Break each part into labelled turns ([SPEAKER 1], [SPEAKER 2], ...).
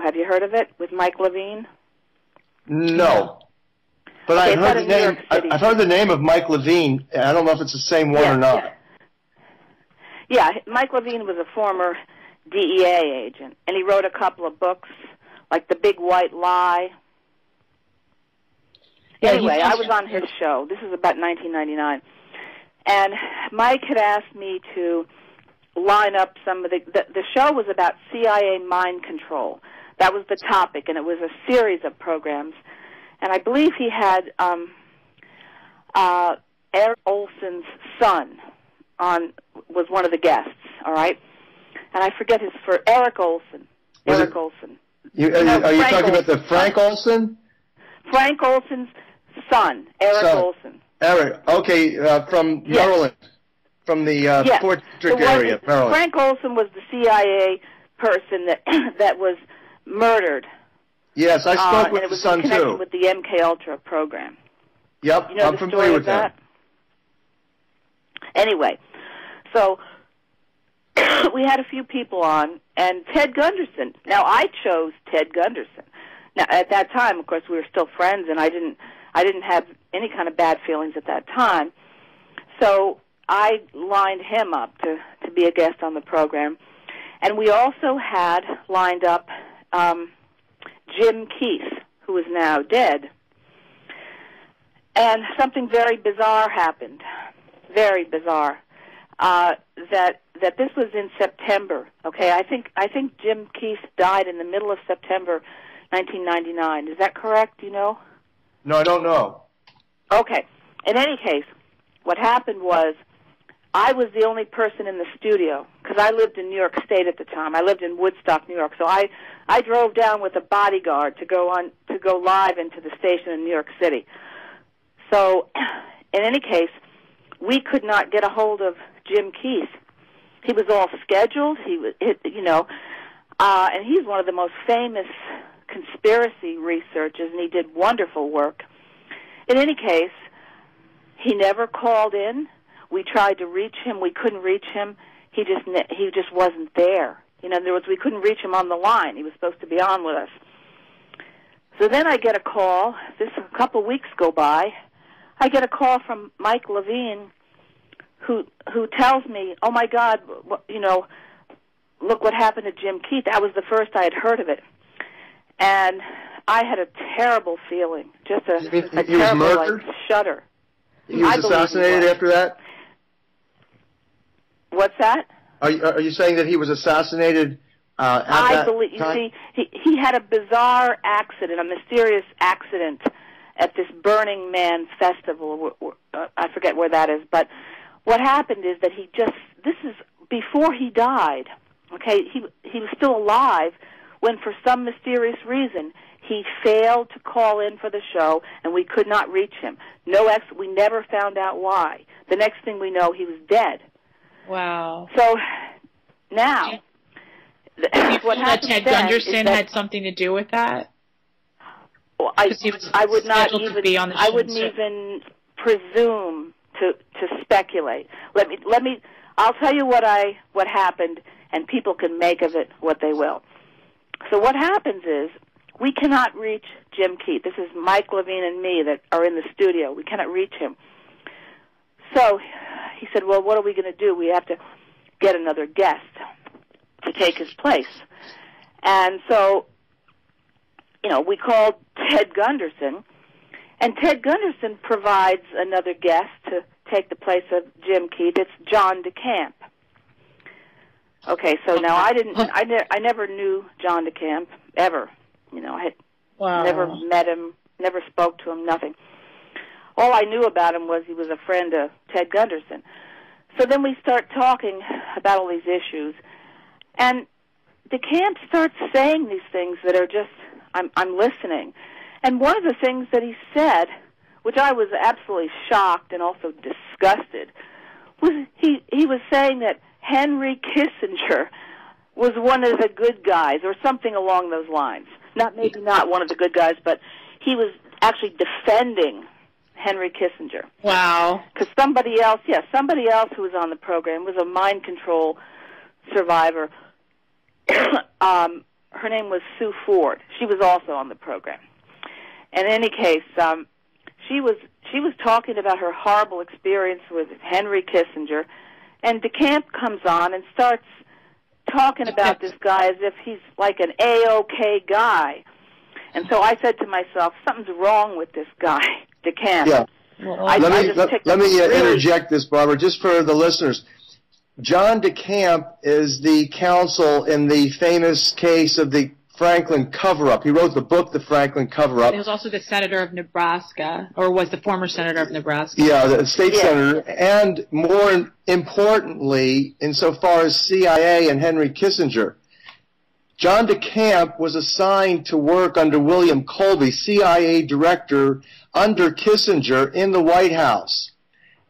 [SPEAKER 1] Have you heard of it with Mike Levine?
[SPEAKER 2] No. But
[SPEAKER 1] Okay,
[SPEAKER 2] I heard the name I, I've heard the name of Mike Levine. and I don't know if it's the same one
[SPEAKER 1] Yeah,
[SPEAKER 2] or not.
[SPEAKER 1] Yeah. yeah, Mike Levine was a former DEA agent, and he wrote a couple of books, like The Big White Lie.
[SPEAKER 3] Yeah,
[SPEAKER 1] anyway, I was on his show. This is about 1999, and Mike had asked me to line up some of the, the. The show was about CIA mind control. That was the topic, and it was a series of programs. And I believe he had um, uh, Eric Olson's son on was one of the guests. All right, and I forget his for Eric Olson.
[SPEAKER 2] Was
[SPEAKER 1] Eric
[SPEAKER 2] it-
[SPEAKER 1] Olson.
[SPEAKER 2] You, are,
[SPEAKER 1] No,
[SPEAKER 2] you, are you talking about the Frank Olson?
[SPEAKER 1] Frank Olson's son, Eric
[SPEAKER 2] Son.
[SPEAKER 1] Olson.
[SPEAKER 2] Eric. Okay, uh, from
[SPEAKER 1] Yes.
[SPEAKER 2] Maryland, from the uh,
[SPEAKER 1] Yes.
[SPEAKER 2] Fort
[SPEAKER 1] Detrick
[SPEAKER 2] area, Maryland.
[SPEAKER 1] Frank Olson was the CIA person that that was murdered.
[SPEAKER 2] yes, I
[SPEAKER 1] uh,
[SPEAKER 2] spoke
[SPEAKER 1] and
[SPEAKER 2] with
[SPEAKER 1] it
[SPEAKER 2] the
[SPEAKER 1] was
[SPEAKER 2] son too.
[SPEAKER 1] with the MK Ultra program.
[SPEAKER 2] yep,
[SPEAKER 1] You know
[SPEAKER 2] I'm familiar with
[SPEAKER 1] of that? Anyway, so we had a few people on, and Ted Gunderson. Now I chose Ted Gunderson. Now at that time, of course, we were still friends, and I didn't, I didn't have any kind of bad feelings at that time. So I lined him up to to be a guest on the program, and we also had lined up um, Jim Keith, who is now dead. And something very bizarre happened. Very bizarre. Uh, that that this was in September. Okay, I think I think Jim Keith died in the middle of September, 1999. Is that correct? Do you know?
[SPEAKER 2] No, I don't know.
[SPEAKER 1] Okay. In any case, what happened was I was the only person in the studio because I lived in New York State at the time. I lived in Woodstock, New York. So I I drove down with a bodyguard to go on to go live into the station in New York City. So, in any case, we could not get a hold of Jim Keith. He was all scheduled. He was, it, you know, uh, and he's one of the most famous conspiracy researchers, and he did wonderful work. In any case, he never called in. We tried to reach him. We couldn't reach him. He just he just wasn't there. You know, in other words, we couldn't reach him on the line. He was supposed to be on with us. So then I get a call. This a couple weeks go by. I get a call from Mike Levine, who who tells me, "Oh my God, wh- you know, look what happened to Jim Keith." That was the first I had heard of it, and I had a terrible feeling, just a,
[SPEAKER 2] mean
[SPEAKER 1] a
[SPEAKER 2] he was
[SPEAKER 1] terrible
[SPEAKER 2] murdered?
[SPEAKER 1] like shudder.
[SPEAKER 2] He was
[SPEAKER 1] I he
[SPEAKER 2] assassinated
[SPEAKER 1] was.
[SPEAKER 2] after that.
[SPEAKER 1] What's that?
[SPEAKER 2] Are you, are you saying that he was assassinated uh,
[SPEAKER 1] I believe. You see, he he had a bizarre accident, a mysterious accident at this Burning Man festival. uh, I forget where that is, but what happened is that he just. This is before he died. Okay, he he was still alive when, for some mysterious reason, he failed to call in for the show, and we could not reach him. No ex. We never found out why. The next thing we know, he was dead.
[SPEAKER 3] Wow.
[SPEAKER 1] So now,
[SPEAKER 3] Do you feel
[SPEAKER 1] what
[SPEAKER 3] that
[SPEAKER 1] happened
[SPEAKER 3] Ted Gunderson had something to do with that?
[SPEAKER 1] Well, I,
[SPEAKER 3] 'Cause he was
[SPEAKER 1] I would not even.
[SPEAKER 3] be on the
[SPEAKER 1] I wouldn't
[SPEAKER 3] so-
[SPEAKER 1] even presume to to speculate. Let me let me. I'll tell you what I what happened, and people can make of it what they will. So what happens is we cannot reach Jim Keith. This is Mike Levine and me that are in the studio. We cannot reach him. So he said, "Well, what are we going to do? We have to get another guest to take his place." And so you know, we called Ted Gunderson, and Ted Gunderson provides another guest to take the place of Jim Keith. It's John DeCamp. Okay, so now I didn't, I, ne- I never knew John DeCamp ever. You know, I had
[SPEAKER 3] Wow.
[SPEAKER 1] never met him, never spoke to him, nothing. All I knew about him was he was a friend of Ted Gunderson. So then we start talking about all these issues, and DeCamp starts saying these things that are just I'm I'm listening. And one of the things that he said, which I was absolutely shocked and also disgusted, was he he was saying that Henry Kissinger was one of the good guys or something along those lines. Not maybe not one of the good guys, but he was actually defending Henry Kissinger
[SPEAKER 3] Wow.
[SPEAKER 1] because somebody else, yes, somebody else who was on the program was a mind control survivor. um, her name was Sue Ford. She was also on the program. In any case, um, she was she was talking about her horrible experience with Henry Kissinger, and DeCamp comes on and starts talking about this guy as if he's like an a-okay guy. And so I said to myself, something's wrong with this guy, DeCamp.
[SPEAKER 2] Yeah.
[SPEAKER 3] Well,
[SPEAKER 1] I-
[SPEAKER 2] let
[SPEAKER 1] I
[SPEAKER 2] me
[SPEAKER 1] just
[SPEAKER 2] let,
[SPEAKER 1] picked
[SPEAKER 2] let me uh,
[SPEAKER 1] really-
[SPEAKER 2] interject this, Barbara, just for the listeners. John DeCamp is the counsel in the famous case of the Franklin cover-up. He wrote the book, The Franklin Cover-Up.
[SPEAKER 3] he was also the senator of Nebraska, or was the former senator of Nebraska.
[SPEAKER 2] Yeah, the state
[SPEAKER 1] Yeah.
[SPEAKER 2] senator, and more importantly, insofar as CIA and Henry Kissinger, John DeCamp was assigned to work under William Colby, CIA director under Kissinger in the White House.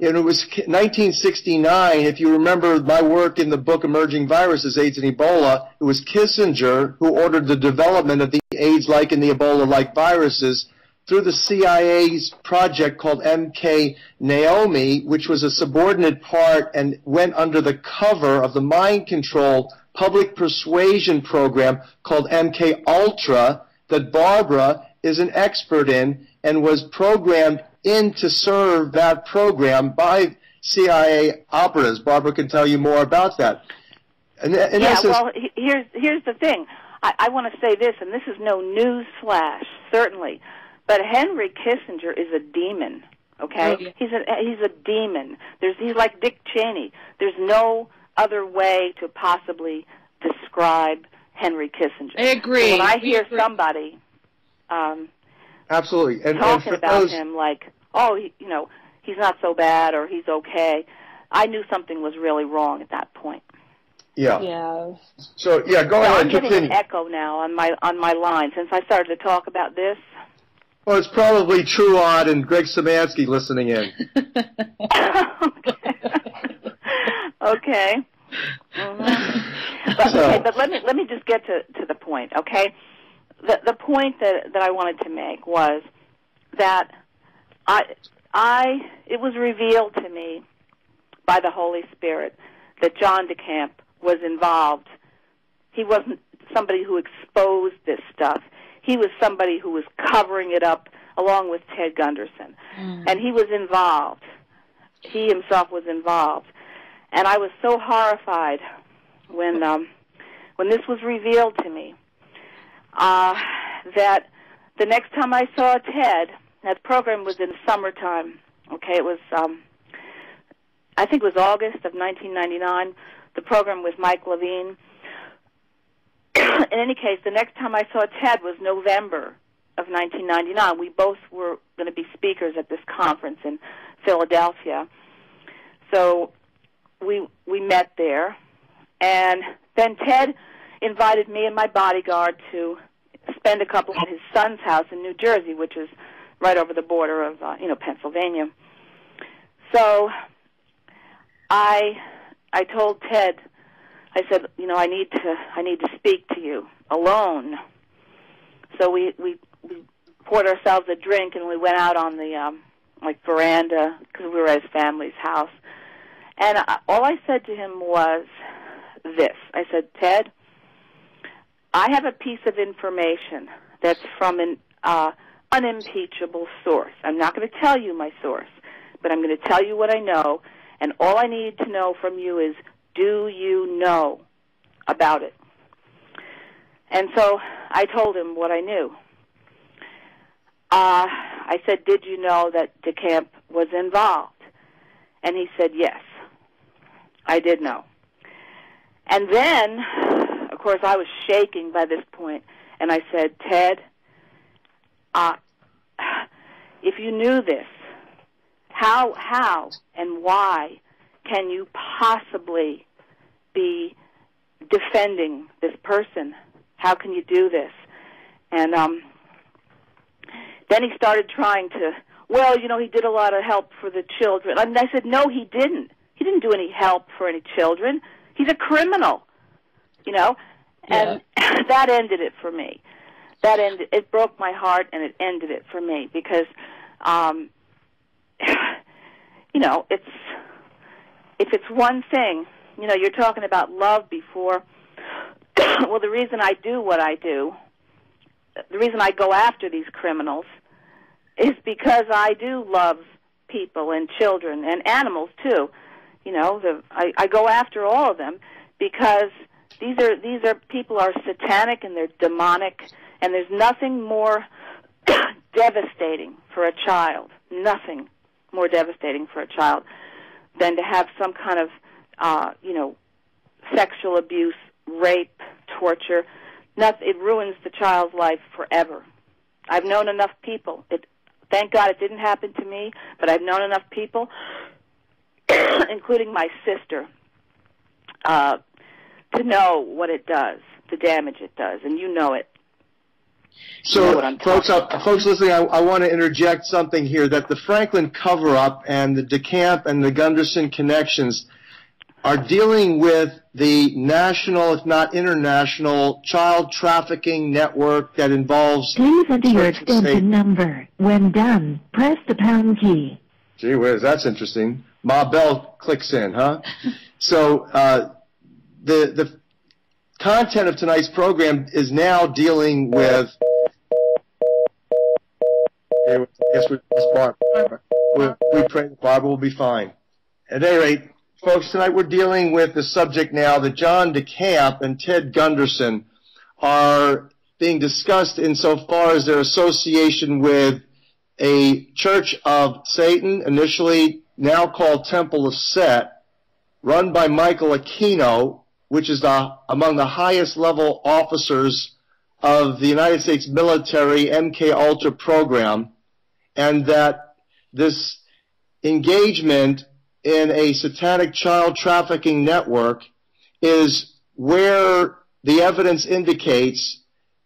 [SPEAKER 2] And it was 1969, if you remember my work in the book Emerging Viruses, AIDS and Ebola, it was Kissinger who ordered the development of the AIDS-like and the Ebola-like viruses through the CIA's project called MK Naomi, which was a subordinate part and went under the cover of the mind control public persuasion program called MK Ultra that Barbara is an expert in and was programmed in to serve that program by CIA operatives. Barbara can tell you more about that. And in
[SPEAKER 1] yeah,
[SPEAKER 2] essence,
[SPEAKER 1] well, here's here's the thing. I, I want to say this, and this is no news flash, certainly, but Henry Kissinger is a demon. Okay,
[SPEAKER 3] Oh, yeah.
[SPEAKER 1] he's a he's a demon. There's he's like Dick Cheney. There's no other way to possibly describe Henry Kissinger.
[SPEAKER 3] I agree.
[SPEAKER 1] So when I
[SPEAKER 3] We
[SPEAKER 1] hear
[SPEAKER 3] agree.
[SPEAKER 1] somebody um,
[SPEAKER 2] absolutely. And, and
[SPEAKER 1] talking
[SPEAKER 2] for
[SPEAKER 1] about
[SPEAKER 2] those,
[SPEAKER 1] him like, oh, he, you know, he's not so bad or he's okay, I knew something was really wrong at that point.
[SPEAKER 2] yeah.
[SPEAKER 3] Yeah.
[SPEAKER 2] So yeah, go
[SPEAKER 1] So
[SPEAKER 2] ahead.
[SPEAKER 1] I'm getting
[SPEAKER 2] Continue.
[SPEAKER 1] an echo now on my on my line since I started to talk about this.
[SPEAKER 2] Well, it's probably True Odd and Greg Szymanski listening in.
[SPEAKER 1] okay. Mhm. But,
[SPEAKER 2] So-
[SPEAKER 1] okay, but let me let me just get to to the point. Okay, the the point that that I wanted to make was that I I it was revealed to me by the Holy Spirit that John DeCamp was involved. He wasn't somebody who exposed this stuff. He was somebody who was covering it up along with Ted Gunderson. Mm. And he was involved. He himself was involved. And I was so horrified when um when this was revealed to me uh that the next time I saw Ted, that program was in summertime. Okay, it was um I think it was August of 1999. The program with Mike Levine. in any case, the next time I saw Ted was November of 1999. We both were going to be speakers at this conference in Philadelphia. So we we met there, and then Ted invited me and my bodyguard to spend a couple at his son's house in New Jersey, which is right over the border of uh, you know Pennsylvania. So I I told Ted, I said, you know, I need to I need to speak to you alone. So we we we poured ourselves a drink and we went out on the um like veranda because we were at his family's house. And I, all I said to him was this. I said, Ted, I have a piece of information that's from an uh, unimpeachable source. I'm not going to tell you my source, but I'm going to tell you what I know. And all I need to know from you is, do you know about it? And so I told him what I knew. Uh, I said, did you know that DeCamp was involved? And he said, yes. I did know. And then, of course, I was shaking by this point, and I said, Ted, uh, if you knew this, how, how, and why can you possibly be defending this person? How can you do this? And um, then he started trying to, well, you know, he did a lot of help for the children. And I said, no, he didn't. He didn't do any help for any children. He's a criminal, you know. And that ended it for me. That ended. It broke my heart, and it ended it for me because, um, you know, it's if it's one thing, you know, you're talking about love before. well, the reason I do what I do, the reason I go after these criminals, is because I do love people and children and animals too. You know, the, I, I go after all of them because these are these are people are satanic and they're demonic, and there's nothing more devastating for a child. Nothing more devastating for a child than to have some kind of, uh, you know, sexual abuse, rape, torture. Nothing, it ruins the child's life forever. I've known enough people. It, thank God it didn't happen to me, but I've known enough people, including my sister, uh, to know what it does, the damage it does, and you know it.
[SPEAKER 2] So,
[SPEAKER 1] know
[SPEAKER 2] folks, uh, folks listening, I, I, want to interject something here that the Franklin cover-up and the DeCamp and the Gunderson connections are dealing with the national, if not international, child trafficking network that involves.
[SPEAKER 4] Please enter your extension number. When done, press the pound key.
[SPEAKER 2] Gee whiz, that's interesting. Ma Bell clicks in, huh? so uh, the the content of tonight's program is now dealing with. Yes, we lost Barbara. We, we pray Barbara will be fine. At any rate, folks, tonight we're dealing with the subject now that John DeCamp and Ted Gunderson are being discussed insofar as their association with a Church of Satan, initially now called Temple of Set, run by Michael Aquino, which is the, among the highest level officers of the United States military MK Ultra program, and that this engagement in a satanic child trafficking network is where the evidence indicates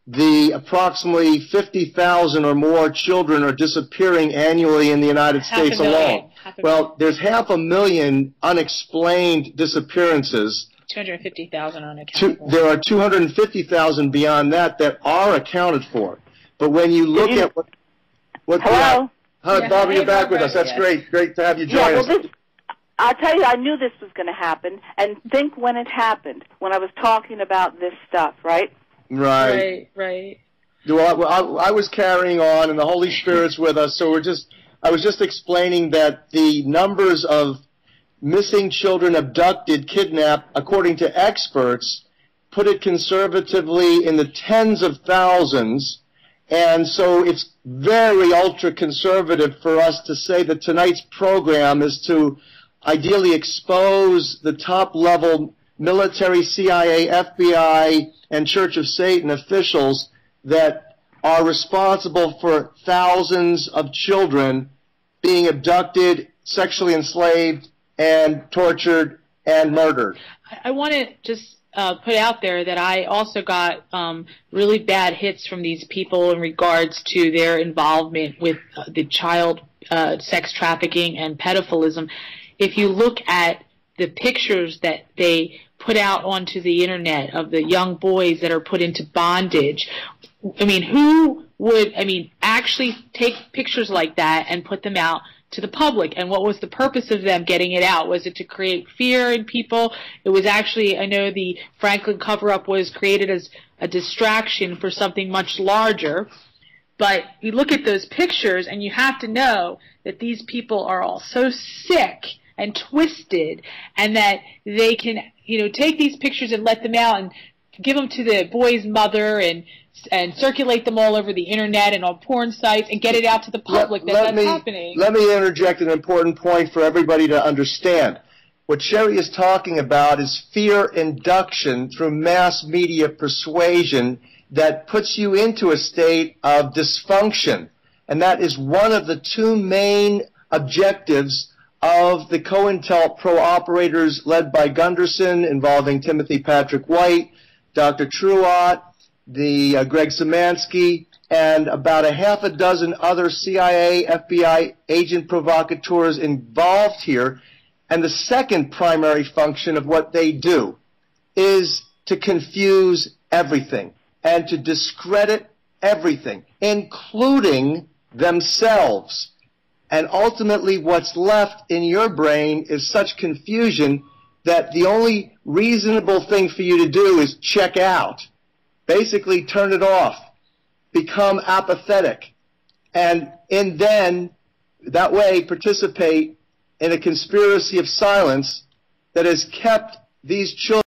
[SPEAKER 2] the approximately 50,000 or more children are disappearing annually in the United
[SPEAKER 3] half
[SPEAKER 2] States alone. Well, there's half a million unexplained disappearances
[SPEAKER 3] 250,000
[SPEAKER 2] Two, there are 250,000 beyond that that are accounted for. But when you look
[SPEAKER 1] you,
[SPEAKER 2] at what, what
[SPEAKER 1] hello,
[SPEAKER 2] hi,
[SPEAKER 3] yeah,
[SPEAKER 2] Barbara,
[SPEAKER 3] hey,
[SPEAKER 2] you're back
[SPEAKER 3] Barbara,
[SPEAKER 2] with us. That's
[SPEAKER 3] yes.
[SPEAKER 2] great. Great to have you join
[SPEAKER 1] yeah, well,
[SPEAKER 2] us.
[SPEAKER 1] this, I'll tell you, I knew this was going to happen, and think when it happened, when I was talking about this stuff, right?
[SPEAKER 2] right.
[SPEAKER 3] Right, right.
[SPEAKER 2] Well, I, I was carrying on, and the Holy Spirit's with us. So we're just, I was just explaining that the numbers of missing children abducted, kidnapped, according to experts, put it conservatively in the tens of thousands. And so it's very ultra conservative for us to say that tonight's program is to ideally expose the top level military, CIA, FBI, and Church of Satan officials that are responsible for thousands of children being abducted, sexually enslaved, and tortured and murdered.
[SPEAKER 3] I, want to just uh, put out there that I also got um, really bad hits from these people in regards to their involvement with uh, the child uh, sex trafficking and pedophilism. If you look at the pictures that they put out onto the internet of the young boys that are put into bondage, I mean, who would, I mean, actually take pictures like that and put them out to the public. And what was the purpose of them getting it out? Was it to create fear in people? It was actually, I know the Franklin cover up was created as a distraction for something much larger. But you look at those pictures and you have to know that these people are all so sick and twisted and that they can, you know, take these pictures and let them out and give them to the boy's mother and and circulate them all over the internet and on porn sites and get it out to the public
[SPEAKER 2] let,
[SPEAKER 3] that
[SPEAKER 2] let
[SPEAKER 3] that's
[SPEAKER 2] me,
[SPEAKER 3] happening.
[SPEAKER 2] Let me interject an important point for everybody to understand. What Sheri is talking about is fear induction through mass media persuasion that puts you into a state of dysfunction. And that is one of the two main objectives of the COINTELPRO operators led by Gunderson involving Timothy Patrick White, Dr. Truott, the uh, Greg Szymanski, and about a half a dozen other CIA, FBI agent provocateurs involved here. And the second primary function of what they do is to confuse everything and to discredit everything, including themselves. And ultimately, what's left in your brain is such confusion that the only reasonable thing for you to do is check out. Basically, turn it off. Become apathetic. And, and then, that way, participate in a conspiracy of silence that has kept these children